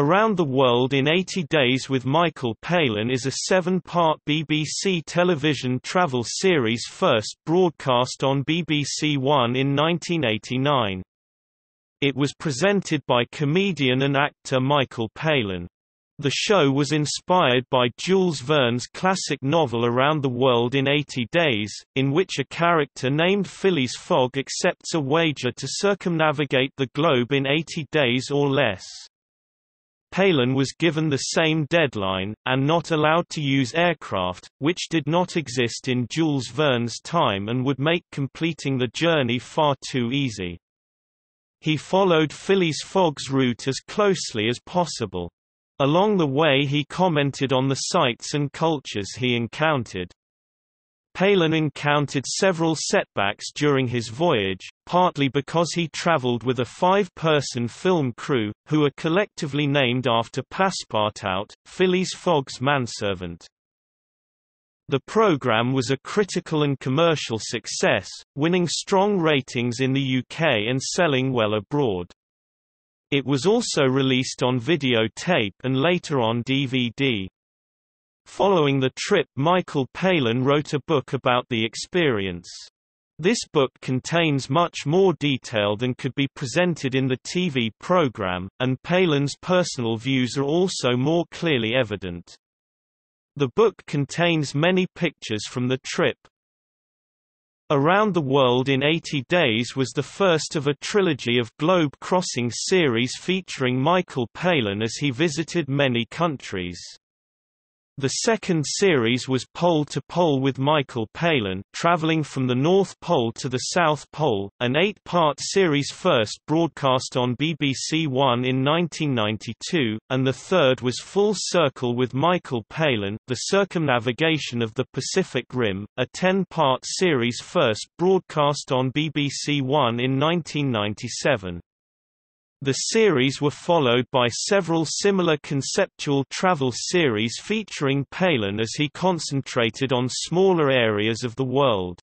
Around the World in 80 Days with Michael Palin is a seven-part BBC television travel series first broadcast on BBC One in 1989. It was presented by comedian and actor Michael Palin. The show was inspired by Jules Verne's classic novel Around the World in 80 Days, in which a character named Phileas Fogg accepts a wager to circumnavigate the globe in 80 days or less. Palin was given the same deadline, and not allowed to use aircraft, which did not exist in Jules Verne's time and would make completing the journey far too easy. He followed Phileas Fogg's route as closely as possible. Along the way he commented on the sights and cultures he encountered. Palin encountered several setbacks during his voyage, partly because he traveled with a five-person film crew, who are collectively named after Passepartout, Phileas Fogg's manservant. The program was a critical and commercial success, winning strong ratings in the UK and selling well abroad. It was also released on videotape and later on DVD. Following the trip Michael Palin wrote a book about the experience. This book contains much more detail than could be presented in the TV program, and Palin's personal views are also more clearly evident. The book contains many pictures from the trip. Around the World in 80 Days was the first of a trilogy of globe-crossing series featuring Michael Palin as he visited many countries. The second series was Pole to Pole with Michael Palin, traveling from the North Pole to the South Pole, an eight-part series first broadcast on BBC One in 1992, and the third was Full Circle with Michael Palin, the circumnavigation of the Pacific Rim, a ten-part series first broadcast on BBC One in 1997. The series were followed by several similar conceptual travel series featuring Palin as he concentrated on smaller areas of the world.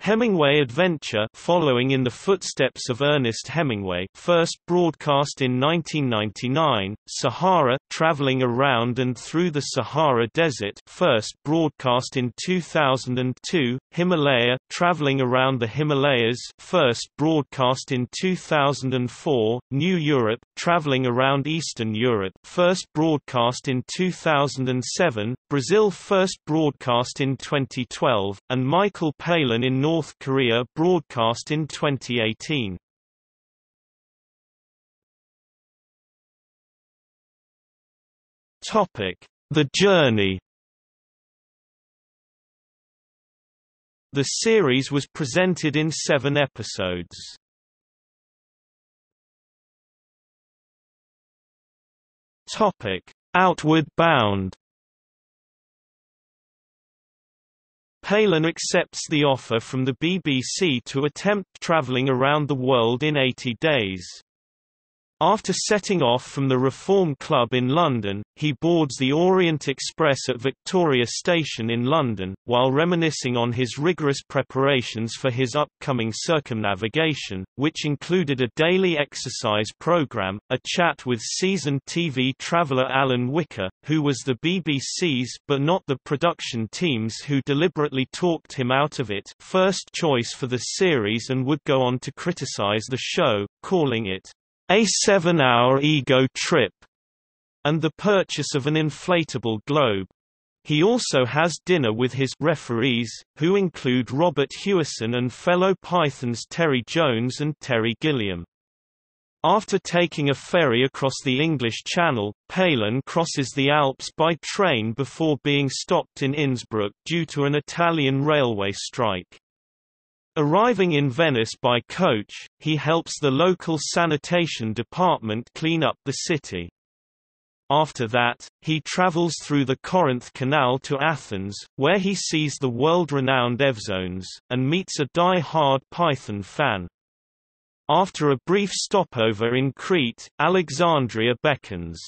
Hemingway Adventure following in the footsteps of Ernest Hemingway first broadcast in 1999, Sahara traveling around and through the Sahara Desert first broadcast in 2002, Himalaya traveling around the Himalayas first broadcast in 2004, New Europe traveling around Eastern Europe first broadcast in 2007, Brazil first broadcast in 2012, and Michael Palin in North Korea broadcast in 2018. Topic: The Journey. The series was presented in seven episodes. Topic: Outward Bound. Palin accepts the offer from the BBC to attempt travelling around the world in 80 days. After setting off from the Reform Club in London, he boards the Orient Express at Victoria Station in London, while reminiscing on his rigorous preparations for his upcoming circumnavigation, which included a daily exercise programme, a chat with seasoned TV traveller Alan Whicker, who was the BBC's but not the production team's who deliberately talked him out of it first choice for the series and would go on to criticise the show, calling it a seven-hour ego trip, and the purchase of an inflatable globe. He also has dinner with his referees, who include Robert Hewison and fellow Pythons Terry Jones and Terry Gilliam. After taking a ferry across the English Channel, Palin crosses the Alps by train before being stopped in Innsbruck due to an Italian railway strike. Arriving in Venice by coach, he helps the local sanitation department clean up the city. After that, he travels through the Corinth Canal to Athens, where he sees the world-renowned Evzones, and meets a die-hard Python fan. After a brief stopover in Crete, Alexandria beckons.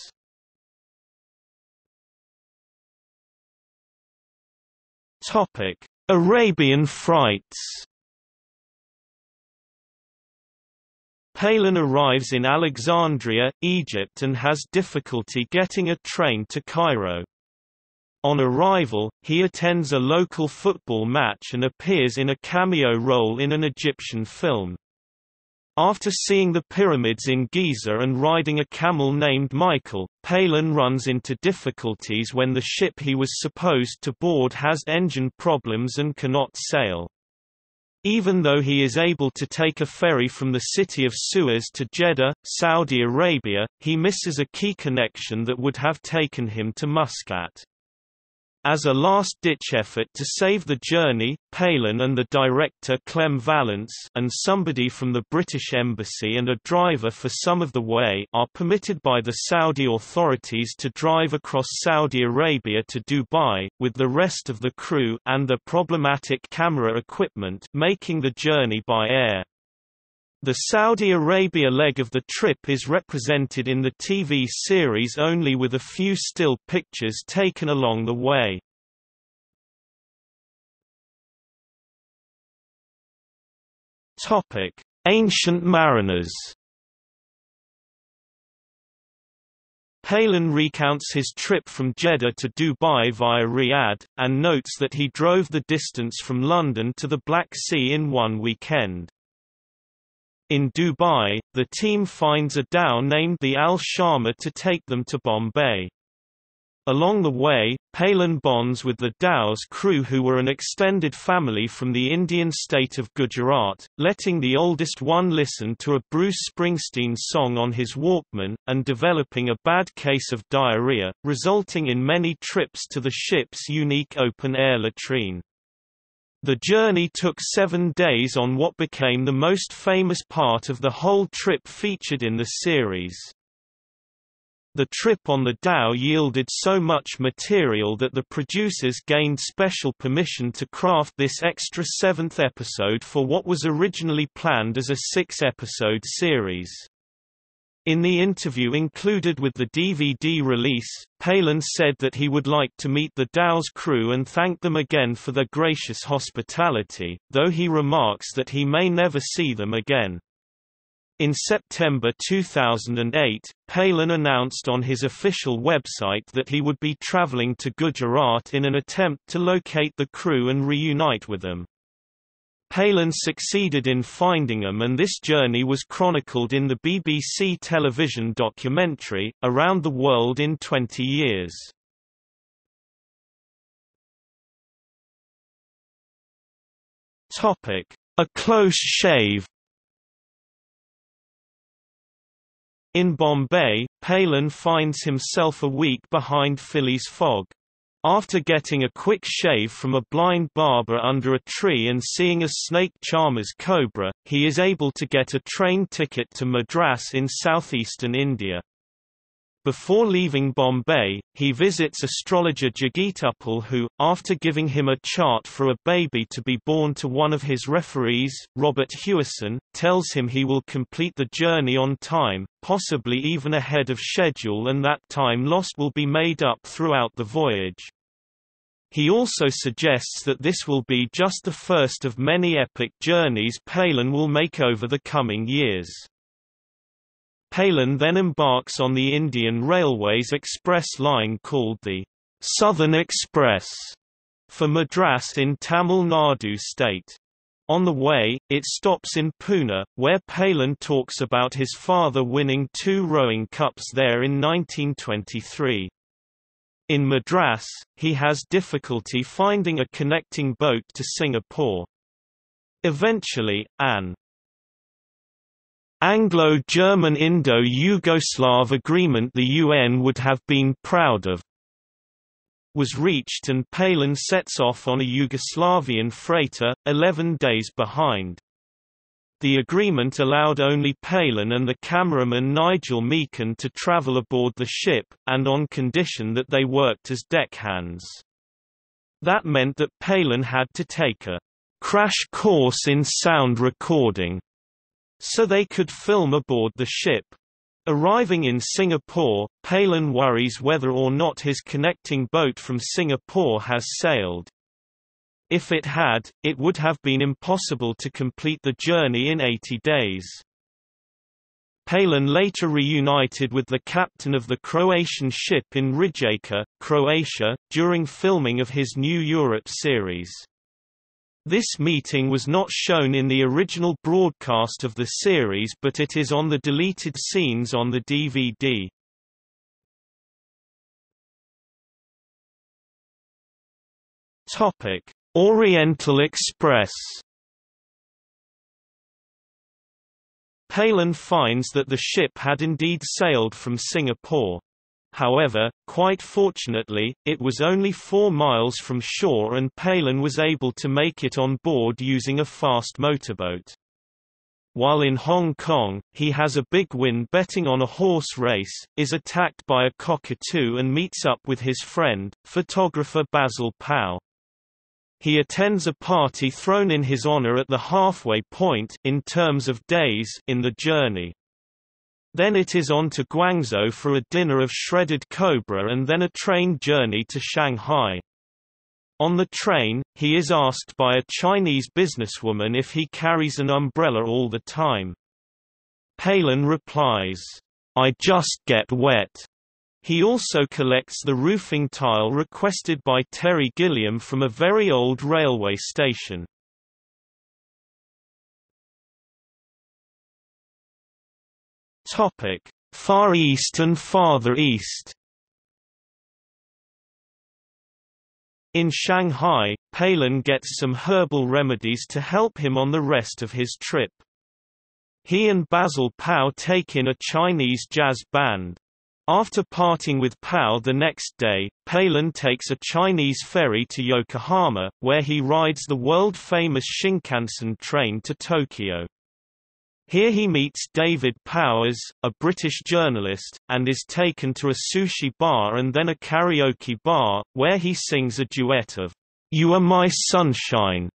Arabian Frights Palin arrives in Alexandria, Egypt and has difficulty getting a train to Cairo. On arrival, he attends a local football match and appears in a cameo role in an Egyptian film. After seeing the pyramids in Giza and riding a camel named Michael, Palin runs into difficulties when the ship he was supposed to board has engine problems and cannot sail. Even though he is able to take a ferry from the city of Suez to Jeddah, Saudi Arabia, he misses a key connection that would have taken him to Muscat. As a last-ditch effort to save the journey, Palin and the director Clem Vallance and somebody from the British Embassy and a driver for some of the way are permitted by the Saudi authorities to drive across Saudi Arabia to Dubai, with the rest of the crew and the problematic camera equipment making the journey by air. The Saudi Arabia leg of the trip is represented in the TV series only with a few still pictures taken along the way. Topic: Ancient Mariners. Palin recounts his trip from Jeddah to Dubai via Riyadh, and notes that he drove the distance from London to the Black Sea in one weekend. In Dubai, the team finds a dhow named the Al Sharma to take them to Bombay. Along the way, Palin bonds with the dhow's crew who were an extended family from the Indian state of Gujarat, letting the oldest one listen to a Bruce Springsteen song on his Walkman, and developing a bad case of diarrhea, resulting in many trips to the ship's unique open-air latrine. The journey took seven days on what became the most famous part of the whole trip featured in the series. The trip on the dhow yielded so much material that the producers gained special permission to craft this extra seventh episode for what was originally planned as a six-episode series. In the interview included with the DVD release, Palin said that he would like to meet the dhow's crew and thank them again for their gracious hospitality, though he remarks that he may never see them again. In September 2008, Palin announced on his official website that he would be traveling to Gujarat in an attempt to locate the crew and reunite with them. Palin succeeded in finding them and this journey was chronicled in the BBC television documentary, Around the World in 20 Years. A close shave In Bombay, Palin finds himself a week behind Phileas Fogg. After getting a quick shave from a blind barber under a tree and seeing a snake charmer's cobra, he is able to get a train ticket to Madras in southeastern India. Before leaving Bombay, he visits astrologer Jagitupal who, after giving him a chart for a baby to be born to one of his referees, Robert Hewison, tells him he will complete the journey on time, possibly even ahead of schedule and that time lost will be made up throughout the voyage. He also suggests that this will be just the first of many epic journeys Palin will make over the coming years. Palin then embarks on the Indian Railways express line called the Southern Express for Madras in Tamil Nadu state. On the way, it stops in Pune, where Palin talks about his father winning two rowing cups there in 1923. In Madras, he has difficulty finding a connecting boat to Singapore. Eventually, an Anglo-German Indo-Yugoslav agreement the UN would have been proud of was reached and Palin sets off on a Yugoslavian freighter, 11 days behind. The agreement allowed only Palin and the cameraman Nigel Meakin to travel aboard the ship, and on condition that they worked as deckhands. That meant that Palin had to take a crash course in sound recording so they could film aboard the ship. Arriving in Singapore, Palin worries whether or not his connecting boat from Singapore has sailed. If it had, it would have been impossible to complete the journey in 80 days. Palin later reunited with the captain of the Croatian ship in Rijeka, Croatia, during filming of his new Europe series. This meeting was not shown in the original broadcast of the series but it is on the deleted scenes on the DVD. Topic: Oriental Express Palin finds that the ship had indeed sailed from Singapore. However, quite fortunately, it was only four miles from shore and Palin was able to make it on board using a fast motorboat. While in Hong Kong, he has a big win betting on a horse race, is attacked by a cockatoo and meets up with his friend, photographer Basil Pao. He attends a party thrown in his honor at the halfway point in terms of days in the journey. Then it is on to Guangzhou for a dinner of shredded cobra and then a train journey to Shanghai. On the train, he is asked by a Chinese businesswoman if he carries an umbrella all the time. Palin replies, I just get wet. He also collects the roofing tile requested by Terry Gilliam from a very old railway station. Topic: Far East and Farther East. In Shanghai, Palin gets some herbal remedies to help him on the rest of his trip. He and Basil Pao take in a Chinese jazz band. After parting with Pao the next day, Palin takes a Chinese ferry to Yokohama, where he rides the world-famous Shinkansen train to Tokyo. Here he meets David Powers, a British journalist, and is taken to a sushi bar and then a karaoke bar, where he sings a duet of, You Are My Sunshine.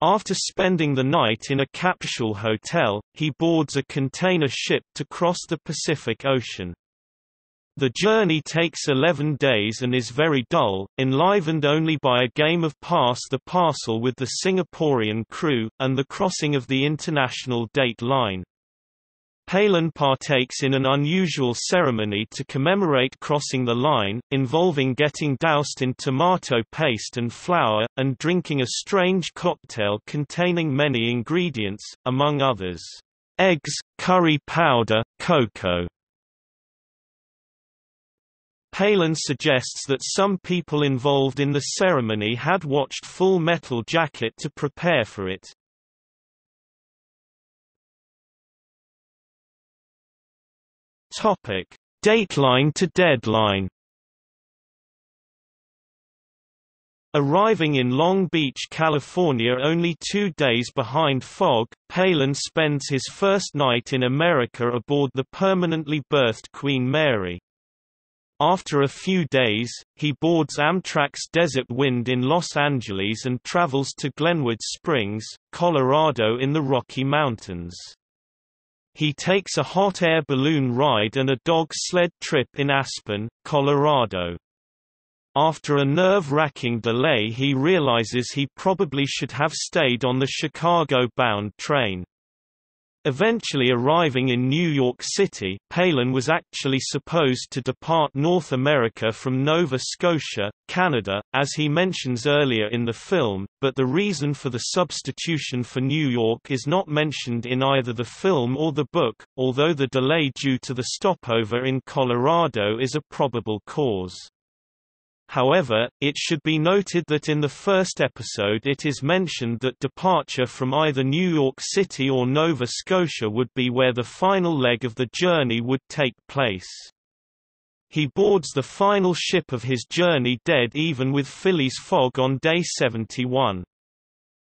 After spending the night in a capsule hotel, he boards a container ship to cross the Pacific Ocean. The journey takes 11 days and is very dull, enlivened only by a game of Pass the Parcel with the Singaporean crew, and the crossing of the international date line. Palin partakes in an unusual ceremony to commemorate crossing the line, involving getting doused in tomato paste and flour, and drinking a strange cocktail containing many ingredients, among others, eggs, curry powder, cocoa, Palin suggests that some people involved in the ceremony had watched Full Metal Jacket to prepare for it. Topic: Dateline to deadline. Arriving in Long Beach, California only two days behind Fogg, Palin spends his first night in America aboard the permanently berthed Queen Mary. After a few days, he boards Amtrak's Desert Wind in Los Angeles and travels to Glenwood Springs, Colorado in the Rocky Mountains. He takes a hot air balloon ride and a dog sled trip in Aspen, Colorado. After a nerve-wracking delay he realizes he probably should have stayed on the Chicago-bound train. Eventually arriving in New York City, Palin was actually supposed to depart North America from Nova Scotia, Canada, as he mentions earlier in the film, but the reason for the substitution for New York is not mentioned in either the film or the book, although the delay due to the stopover in Colorado is a probable cause. However, it should be noted that in the first episode it is mentioned that departure from either New York City or Nova Scotia would be where the final leg of the journey would take place. He boards the final ship of his journey dead even with Phileas Fogg on day 71.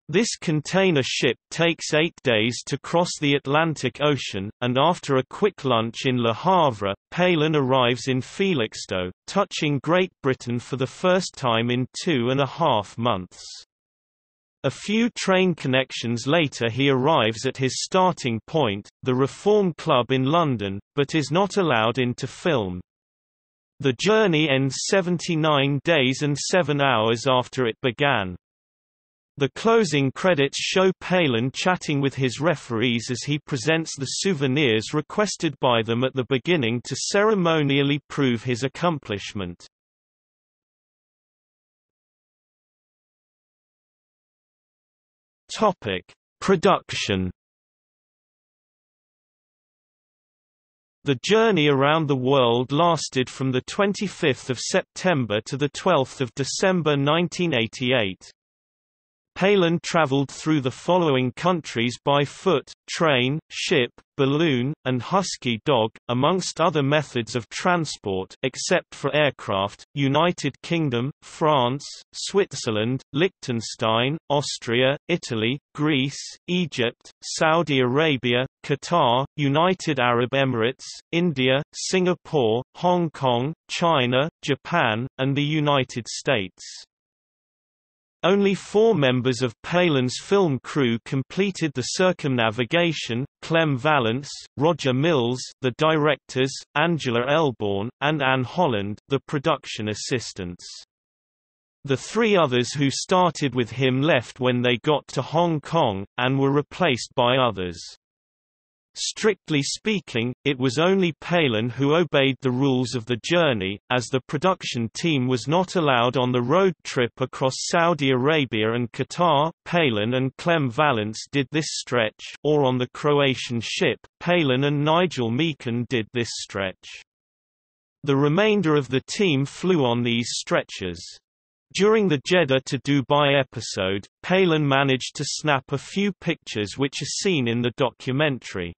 This container ship takes eight days to cross the Atlantic Ocean, and after a quick lunch in Le Havre, Palin arrives in Felixstowe, touching Great Britain for the first time in two and a half months. A few train connections later he arrives at his starting point, the Reform Club in London, but is not allowed into film. The journey ends 79 days and 7 hours after it began. The closing credits show Palin chatting with his referees as he presents the souvenirs requested by them at the beginning to ceremonially prove his accomplishment. Topic: Production The journey around the world lasted from 25 September to 12 December 1988. Palin traveled through the following countries by foot, train, ship, balloon, and husky dog, amongst other methods of transport except for aircraft, United Kingdom, France, Switzerland, Liechtenstein, Austria, Italy, Greece, Egypt, Saudi Arabia, Qatar, United Arab Emirates, India, Singapore, Hong Kong, China, Japan, and the United States. Only four members of Palin's film crew completed the circumnavigation, Clem Vallance, Roger Mills the directors, Angela Elborn, and Anne Holland the production assistants. The three others who started with him left when they got to Hong Kong, and were replaced by others. Strictly speaking, it was only Palin who obeyed the rules of the journey, as the production team was not allowed on the road trip across Saudi Arabia and Qatar. Palin and Clem Vallance did this stretch, or on the Croatian ship, Palin and Nigel Meakin did this stretch. The remainder of the team flew on these stretches. During the Jeddah to Dubai episode, Palin managed to snap a few pictures which are seen in the documentary.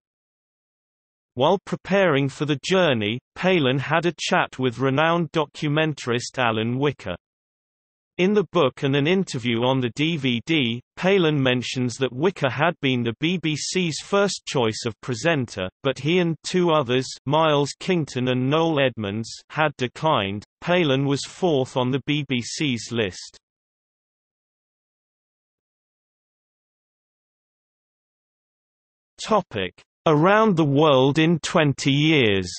While preparing for the journey, Palin had a chat with renowned documentarist Alan Whicker. In the book and an interview on the DVD, Palin mentions that Whicker had been the BBC's first choice of presenter, but he and two others Miles Kington and Noel Edmonds had declined. Palin was fourth on the BBC's list. Topic: Around the World in 20 Years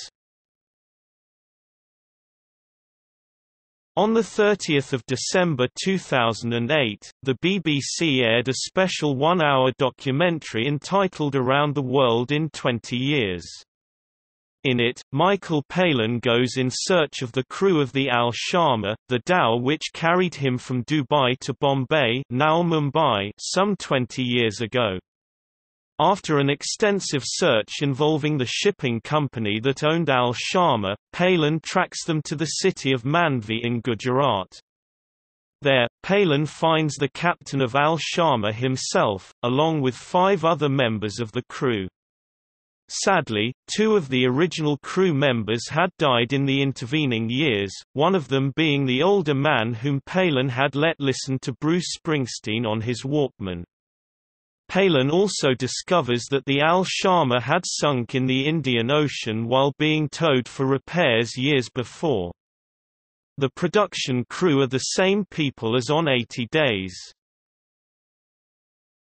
On 30 December 2008, the BBC aired a special one-hour documentary entitled Around the World in 20 Years. In it, Michael Palin goes in search of the crew of the Al Sharma, the dhow which carried him from Dubai to Bombay now Mumbai some 20 years ago. After an extensive search involving the shipping company that owned Al Sharma, Palin tracks them to the city of Mandvi in Gujarat. There, Palin finds the captain of Al Sharma himself, along with five other members of the crew. Sadly, two of the original crew members had died in the intervening years, one of them being the older man whom Palin had let listen to Bruce Springsteen on his Walkman. Palin also discovers that the Al Sharma had sunk in the Indian Ocean while being towed for repairs years before. The production crew are the same people as on 80 Days.